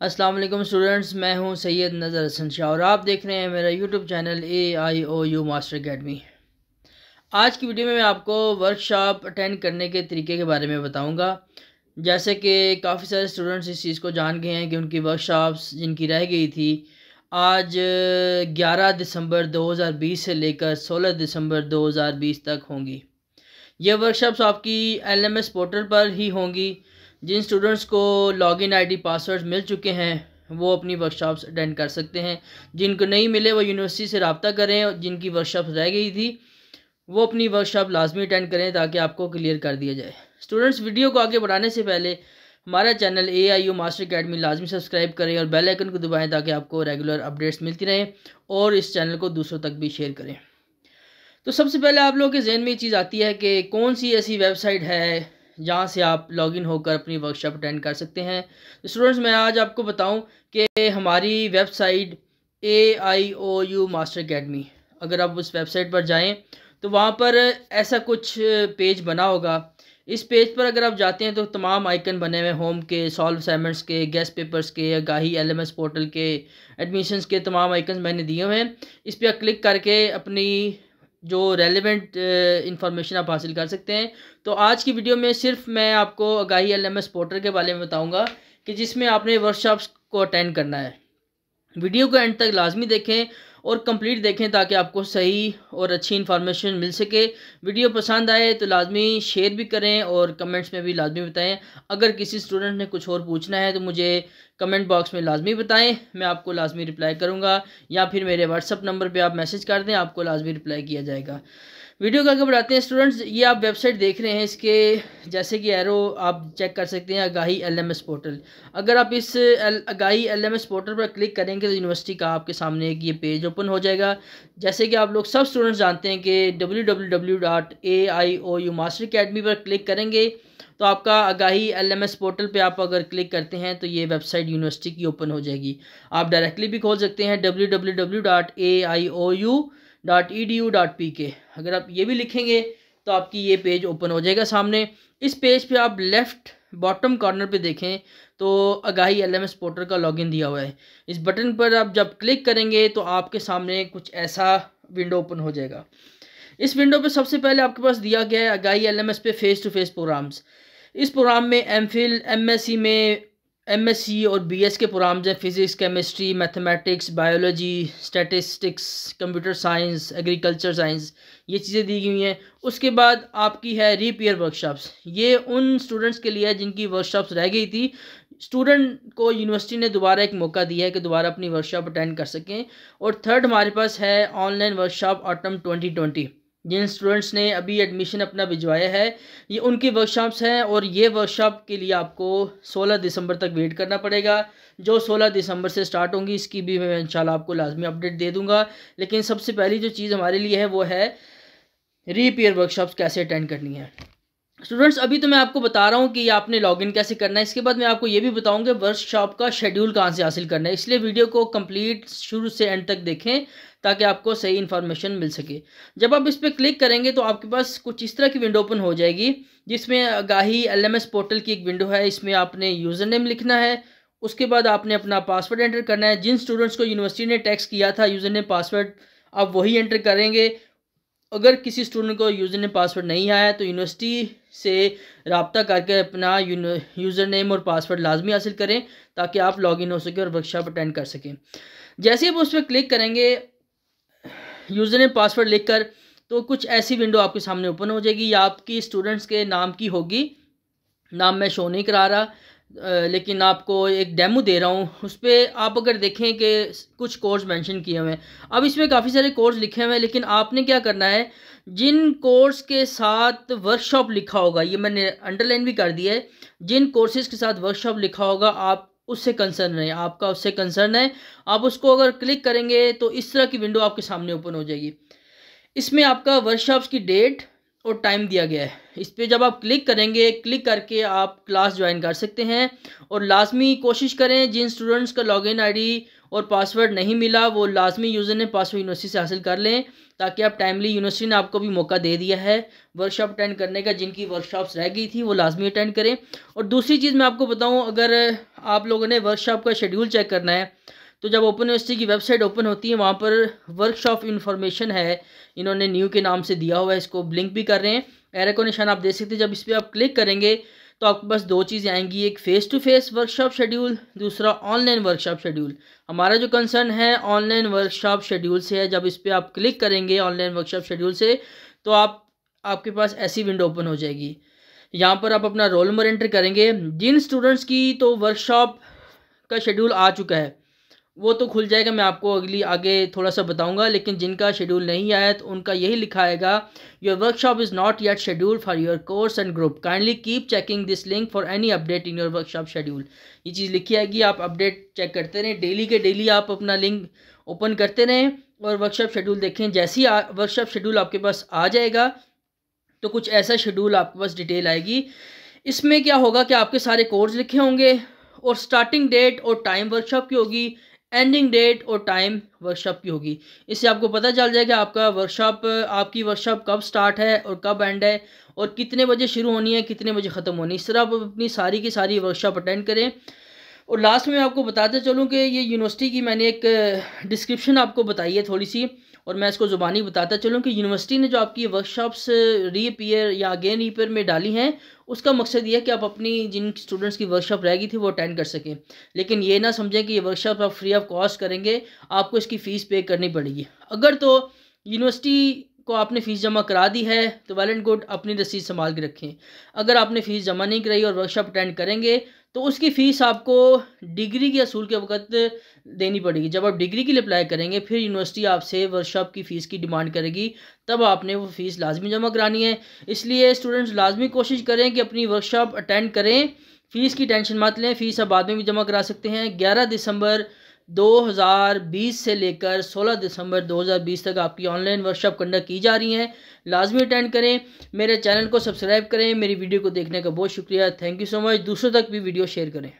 अस्सलाम वालेकुम स्टूडेंट्स, मैं हूँ सैयद नज़र हसन शाह और आप देख रहे हैं मेरा YouTube channel A I O U master academy आज की वीडियो में मैं आपको वर्कशॉप अटेंड करने के तरीके के बारे में बताऊँगा। जैसे कि काफ़ी सारे स्टूडेंट्स इस चीज़ को जान गए हैं कि उनकी वर्कशॉप्स जिनकी रह गई थी, आज 11 दिसंबर 2020 से लेकर 16 दिसंबर 2020 तक होंगी। ये वर्कशॉप्स आपकी एल एम एस पोर्टल पर ही होंगी। जिन स्टूडेंट्स को लॉगिन आईडी पासवर्ड मिल चुके हैं, वो अपनी वर्कशॉप्स अटेंड कर सकते हैं। जिनको नहीं मिले, वो यूनिवर्सिटी से रबता करें जिनकी वर्कशॉप रह गई थी, वो अपनी वर्कशॉप लाजमी अटेंड करें ताकि आपको क्लियर कर दिया जाए। स्टूडेंट्स वीडियो को आगे बढ़ाने से पहले, हमारा channel A I U master academy लाजमी सब्सक्राइब करें और बेल आइकन को दबाएँ ताकि आपको रेगुलर अपडेट्स मिलती रहें, और इस चैनल को दूसरों तक भी शेयर करें। तो सबसे पहले आप लोगों के जहन में ये चीज़ आती है कि कौन सी ऐसी वेबसाइट है जहाँ से आप लॉगिन होकर अपनी वर्कशॉप अटेंड कर सकते हैं। तो स्टूडेंट्स मैं आज आपको बताऊँ कि हमारी website A I O U master academy अगर आप उस वेबसाइट पर जाएँ तो वहाँ पर ऐसा कुछ पेज बना होगा। इस पेज पर अगर आप जाते हैं तो तमाम आइकन बने हुए होम के सॉल्व असाइनमेंट्स के गेस्ट पेपर्स के, आगाही एलएमएस पोर्टल के एडमिशन्स के, तमाम आइकन मैंने दिए हुए हैं। इस पर क्लिक करके अपनी जो रेलिवेंट इंफॉर्मेशन आप हासिल कर सकते हैं। तो आज की वीडियो में सिर्फ़ मैं आपको Aagahi L M S portal के बारे में बताऊँगा कि जिसमें आपने वर्कशॉप्स को अटेंड करना है। वीडियो को एंड तक लाजमी देखें और कंप्लीट देखें ताकि आपको सही और अच्छी इन्फॉर्मेशन मिल सके। वीडियो पसंद आए तो लाजमी शेयर भी करें और कमेंट्स में भी लाजमी बताएँ। अगर किसी स्टूडेंट ने कुछ और पूछना है तो मुझे कमेंट बॉक्स में लाजमी बताएँ, मैं आपको लाजमी रिप्लाई करूँगा। या फिर मेरे व्हाट्सअप नंबर पर आप मैसेज कर दें, आपको लाजमी रिप्लाई किया जाएगा। वीडियो का आगे बढ़ाते हैं। स्टूडेंट्स, ये आप वेबसाइट देख रहे हैं इसके। जैसे कि एरो आप चेक कर सकते हैं, आगाही एलएमएस पोर्टल अगर आप इस आगाही एलएमएस पोर्टल पर क्लिक करेंगे तो यूनिवर्सिटी का आपके सामने एक ये पेज ओपन हो जाएगा। जैसे कि आप लोग सब स्टूडेंट्स जानते हैं कि W W W dot A I O U master academy पर क्लिक करेंगे तो आपका आगाही एलएमएस पोर्टल पे आप अगर क्लिक करते हैं तो ये वेबसाइट यूनिवर्सिटी की ओपन हो जाएगी। आप डायरेक्टली भी खोल सकते हैं W W W dot A I O U dot E D U dot P K अगर आप ये भी लिखेंगे तो आपकी ये पेज ओपन हो जाएगा सामने। इस पेज पे आप लेफ़्ट बॉटम कॉर्नर पे देखें तो Aagahi L M S portal का लॉगिन दिया हुआ है। इस बटन पर आप जब क्लिक करेंगे तो आपके सामने कुछ ऐसा विंडो ओपन हो जाएगा। इस विंडो पे सबसे पहले आपके पास दिया गया है आगाही एल एम एस पे फेस टू फेस प्रोग्राम्स इस प्रोग्राम में M Phil M S C में एमएससी और बीएस के प्रोग्राम्स हैं physics chemistry mathematics biology statistics computer science agriculture science ये चीज़ें दी गई हैं। उसके बाद आपकी है रीपेयर वर्कशॉप्स ये उन स्टूडेंट्स के लिए है जिनकी वर्कशॉप्स रह गई थी। स्टूडेंट को यूनिवर्सिटी ने दोबारा एक मौका दिया है कि दोबारा अपनी वर्कशॉप अटेंड कर सकें। और थर्ड हमारे पास है ऑनलाइन वर्कशॉप ऑटम ट्वेंटी जिन स्टूडेंट्स ने अभी एडमिशन अपना भिजवाया है, ये उनकी वर्कशॉप्स हैं और ये वर्कशॉप के लिए आपको 16 दिसंबर तक वेट करना पड़ेगा। जो 16 दिसंबर से स्टार्ट होंगी, इसकी भी मैं इंशाल्लाह आपको लाजमी अपडेट दे दूँगा। लेकिन सबसे पहली जो चीज़ हमारे लिए है, वो है रीपेयर वर्कशॉप्स कैसे अटेंड करनी है। स्टूडेंट्स अभी तो मैं आपको बता रहा हूँ कि आपने लॉगिन कैसे करना है। इसके बाद मैं आपको ये भी बताऊँगा वर्कशॉप का शेड्यूल कहाँ से हासिल करना है। इसलिए वीडियो को कंप्लीट शुरू से एंड तक देखें ताकि आपको सही इन्फॉर्मेशन मिल सके। जब आप इस पर क्लिक करेंगे तो आपके पास कुछ इस तरह की विंडो ओपन हो जाएगी, जिसमें आगाही एल पोर्टल की एक विंडो है। इसमें आपने यूज़र नेम लिखना है, उसके बाद आपने अपना पासवर्ड एंटर करना है। जिन स्टूडेंट्स को यूनिवर्सिटी ने टैक्स किया था यूज़र नेम पासवर्ड आप वही एंटर करेंगे। अगर किसी स्टूडेंट को यूज़र नेम पासवर्ड नहीं आया तो यूनिवर्सिटी से रबता करके अपना यूज़र नेम और पासवर्ड लाजमी हासिल करें, ताकि आप लॉगिन हो सकें और वर्कशॉप अटेंड कर सकें। जैसे आप उस पर क्लिक करेंगे यूज़र नेम पासवर्ड लिख कर तो कुछ ऐसी विंडो आपके सामने ओपन हो जाएगी, या आपकी स्टूडेंट्स के नाम की होगी। नाम मैं शो नहीं करा रहा। लेकिन आपको एक डेमो दे रहा हूँ, उस पर आप अगर देखें कि कुछ कोर्स मेंशन किए हुए हैं। अब इसमें काफ़ी सारे कोर्स लिखे हुए हैं, लेकिन आपने क्या करना है, जिन कोर्स के साथ वर्कशॉप लिखा होगा, ये मैंने अंडरलाइन भी कर दिया है, जिन कोर्सेज के साथ वर्कशॉप लिखा होगा, आप उससे कंसर्न है आपका उससे कंसर्न है, आप उसको अगर क्लिक करेंगे तो इस तरह की विंडो आपके सामने ओपन हो जाएगी। इसमें आपका वर्कशॉप्स की डेट और टाइम दिया गया है। इस पर जब आप क्लिक करेंगे क्लिक करके आप क्लास ज्वाइन कर सकते हैं। और लाजमी कोशिश करें, जिन स्टूडेंट्स का लॉगिन आईडी और पासवर्ड नहीं मिला, वो लाजमी यूज़र ने पासवर्ड यूनिवर्सिटी से हासिल कर लें, ताकि आप टाइमली यूनिवर्सिटी ने आपको भी मौका दे दिया है। वर्कशॉप अटेंड करने का, जिनकी वर्कशॉप्स रह गई थी, वो लाजमी अटेंड करें। और दूसरी चीज़ मैं आपको बताऊँ, अगर आप लोगों ने वर्कशॉप का शेड्यूल चेक करना है तो जब ओपन यूनिवर्सिटी की वेबसाइट ओपन होती है, वहाँ पर वर्कशॉप इन्फॉर्मेशन है। इन्होंने न्यू के नाम से दिया हुआ है, इसको ब्लिंक भी कर रहे हैं। एरे को निशान आप देख सकते हैं, जब इस पर आप क्लिक करेंगे तो आपके पास दो चीज़ें आएँगी, एक face to face workshop schedule दूसरा ऑनलाइन वर्कशॉप शेड्यूल हमारा जो कंसर्न है ऑनलाइन वर्कशॉप शेड्यूल से है। जब इस पर आप क्लिक करेंगे ऑनलाइन वर्कशॉप शेड्यूल से तो आप, आपके पास ऐसी विंडो ओपन हो जाएगी। यहाँ पर आप अपना रोल नंबर एंटर करेंगे। जिन स्टूडेंट्स की तो वर्कशॉप का शेड्यूल आ चुका है। वो तो खुल जाएगा, मैं आपको अगली, आगे थोड़ा सा बताऊँगा, लेकिन जिनका शेड्यूल नहीं आया तो उनका यही लिखा आएगा your workshop is not yet schedule for your course and group kindly keep checking this link for any update in your workshop schedule ये चीज़ लिखी आएगी, आप अपडेट चेक करते रहें। डेली के डेली आप अपना लिंक ओपन करते रहें और वर्कशॉप शेड्यूल देखें। जैसे ही वर्कशॉप शेड्यूल आपके पास आ जाएगा तो कुछ ऐसा शेड्यूल आपके पास डिटेल आएगी। इसमें क्या होगा कि आपके सारे कोर्स लिखे होंगे और स्टार्टिंग डेट और टाइम वर्कशॉप की होगी। एंडिंग डेट और टाइम वर्कशॉप की होगी। इससे आपको पता चल जाएगा आपका वर्कशॉप आपकी वर्कशॉप कब स्टार्ट है और कब एंड है और कितने बजे शुरू होनी है, कितने बजे ख़त्म होनी है। इस तरह आप अपनी सारी की सारी वर्कशॉप अटेंड करें। और लास्ट में आपको बताते चलूँ कि ये यूनिवर्सिटी की मैंने एक डिस्क्रिप्शन आपको बताई है थोड़ी सी। और मैं इसको ज़ुबानी बताता चलूँ कि यूनिवर्सिटी ने जो आपकी वर्कशॉप्स रीअपियर या अगेन रीअपियर में डाली हैं, उसका मकसद ये है कि आप अपनी जिन स्टूडेंट्स की वर्कशॉप रह गई थी, वो अटेंड कर सकें। लेकिन ये ना समझें कि ये वर्कशॉप आप फ्री ऑफ़ कॉस्ट करेंगे, आपको इसकी फ़ीस पे करनी पड़ेगी। अगर तो यूनिवर्सिटी को आपने फ़ीस जमा करा दी है तो वेल एंड गुड अपनी रसीद संभाल के रखें। अगर आपने फ़ीस जमा नहीं कराई और वर्कशॉप अटेंड करेंगे तो उसकी फ़ीस आपको डिग्री के असूल के वक्त देनी पड़ेगी। जब आप डिग्री के लिए अप्लाई करेंगे, फिर यूनिवर्सिटी आपसे वर्कशॉप की फ़ीस की डिमांड करेगी, तब आपने वो फ़ीस लाजमी जमा करानी है। इसलिए स्टूडेंट्स, लाजमी कोशिश करें कि अपनी वर्कशॉप अटेंड करें, फ़ीस की टेंशन मत लें, फ़ीस आप बाद में भी जमा करा सकते हैं। ग्यारह दिसंबर 2020 से लेकर 16 दिसंबर 2020 तक आपकी ऑनलाइन वर्कशॉप कंडक्ट की जा रही हैं। लाजमी अटेंड करें, मेरे चैनल को सब्सक्राइब करें, मेरी वीडियो को देखने का बहुत शुक्रिया। थैंक यू सो मच दूसरों तक भी वीडियो शेयर करें।